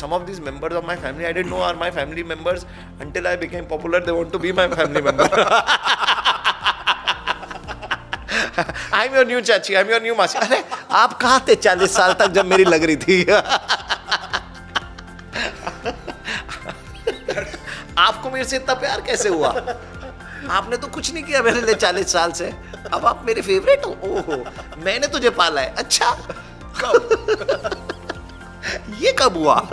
some of these members of my family I didn't know are my family members until I became popular. They want to be my family member. I'm your new चाची I'm your new मासी अरे आप कहाँ थे चालीस साल तक जब मेरी लग रही थी आपको मेरे से इतना प्यार कैसे हुआ आपने तो कुछ नहीं किया मेरे लिए चालीस साल से अब आप मेरे फेवरेट हो ओहो मैंने तुझे पाला है अच्छा ये कब हुआ?